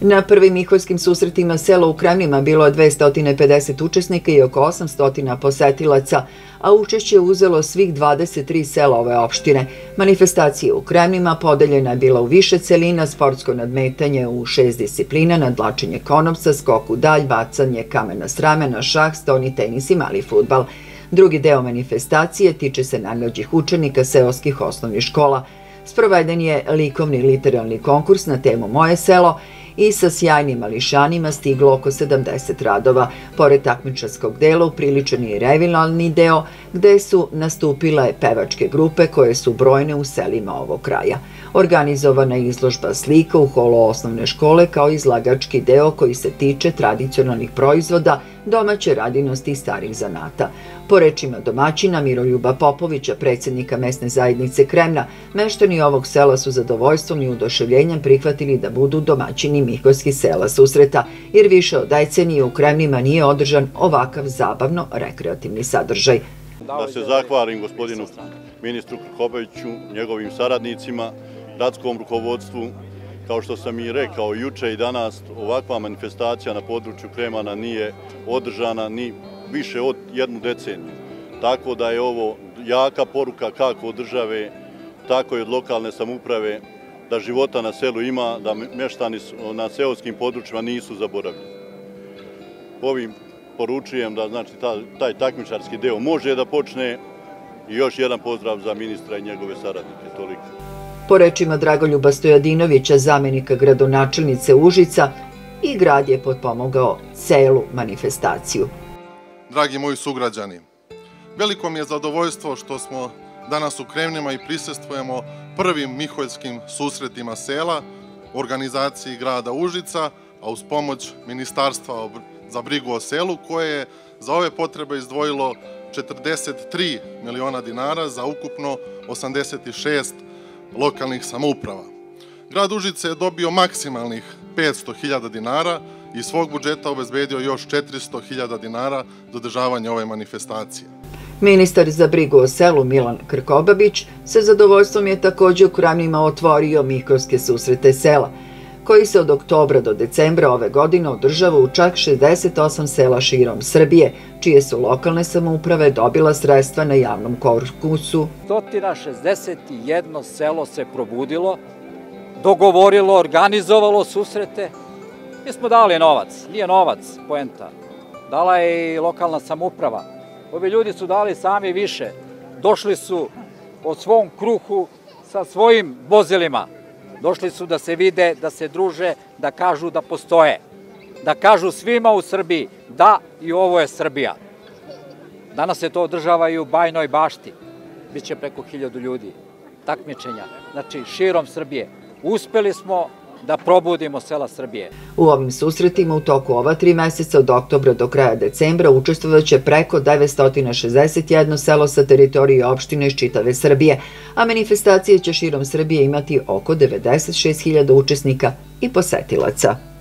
Na prvim Miholjskim susretima sela u Kremnima bilo je 250 učesnika i oko 800 posetilaca, a učešće uzelo svih 23 sela ove opštine. Manifestacija u Kremnima podeljena je bila u više celina, sportsko nadmetanje u šest disciplina, nadlačenje konopca, skok u dalj, bacanje kamena s ramena, šah, stoni tenis i mali futbal. Drugi deo manifestacije tiče se najmlađih učenika seoskih osnovnih škola. Sproveden je likovni literalni konkurs na temu Moje selo i sa sjajnim mališanima stiglo oko 70 radova. Pored takmičarskog dela upriličan je revinalni deo gde su nastupile pevačke grupe koje su brojne u selima ovog kraja. Organizovana je izložba slika u holo osnovne škole kao izlagački deo koji se tiče tradicionalnih proizvoda, domaće radinosti i starih zanata. Po rečima domaćina Miroljuba Popovića, predsjednika mesne zajednice Kremna, meštani ovog sela su zadovoljstvom i udoševljenjem prihvatili da budu domaćini Mihojskih sela susreta, jer više od decenije u Kremnima nije održan ovakav zabavno-rekreativni sadržaj. Da se zahvalim gospodinu ministru Krkobaviću, njegovim saradnicima, gradskom rukovodstvu, kao što sam i rekao juče i danas, ovakva manifestacija na području Kremana nije održana ni više od jednu deceniju. Tako da je ovo jaka poruka kako od države, tako i od lokalne samuprave, da života na selu ima, da meštani na seoskim područjima nisu zaboravljeni. Ovim poručujem da znači taj takmičarski deo može da počne i još jedan pozdrav za ministra i njegove saradnike. Toliko. Po rečima Dragoljuba Stojadinovića, zamenika gradonačelnice Užica, i grad je potpomogao celu manifestaciju. Dragi moji sugrađani, veliko mi je zadovoljstvo što smo danas u Kremnjama i prisestvujemo prvim Miholjskim susretima sela, organizaciji grada Užica, a uz pomoć Ministarstva za brigu o selu, koje je za ove potrebe izdvojilo 43 miliona dinara za ukupno 86 lokalnih samouprava. Grad Užice je dobio maksimalnih 500.000 dinara i svog budžeta obezbedio još 400.000 dinara za održavanje ove manifestacije. Ministar za brigu o selu Milan Krkobabić sa zadovoljstvom je takođe u Kramnima otvorio Mihkovske susrete sela, koji se od oktobra do decembra ove godine održava u čak 68 sela širom Srbije, čije su lokalne samouprave dobila sredstva na javnom korkusu. 161 selo se probudilo, dogovorilo, organizovalo susrete. Mi smo dali novac, nije novac poenta. Dala je i lokalna samuprava. Ovi ljudi su dali sami više. Došli su po svom kruhu sa svojim vozilima. Došli su da se vide, da se druže, da kažu da postoje. Da kažu svima u Srbiji da i ovo je Srbija. Danas se to održava i u Bajnoj bašti. Biće preko hiljadu ljudi. Takmičenja, znači širom Srbije. Uspeli smo da probudimo sela Srbije. U ovim susretima u toku ova tri meseca od oktobra do kraja decembra učestvovaće preko 961 selo sa teritorije opštine iz čitave Srbije, a manifestacije će širom Srbije imati oko 96.000 učesnika i posetilaca.